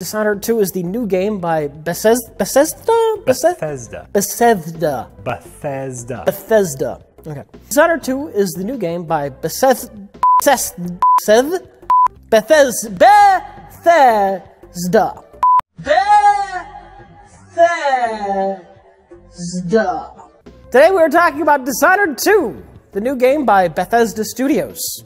Dishonored 2 is the new game by Bethesda? Bethesda? Bethesda. Bethesda. Bethesda. Bethesda. Okay. Dishonored 2 is the new game by Bethesda. Bethesda. Bethesda. Bethesda. Bethesda. Today we are talking about Dishonored 2, the new game by Bethesda Studios.